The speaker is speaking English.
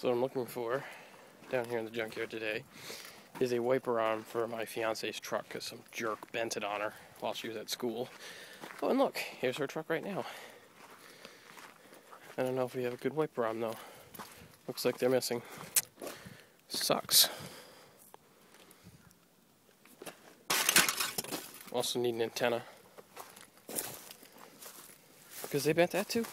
So what I'm looking for down here in the junkyard today is a wiper arm for my fiance's truck because some jerk bent it on her while she was at school. Oh, and look, here's her truck right now. I don't know if we have a good wiper arm though. Looks like they're missing. Sucks. Also need an antenna. Because they bent that too.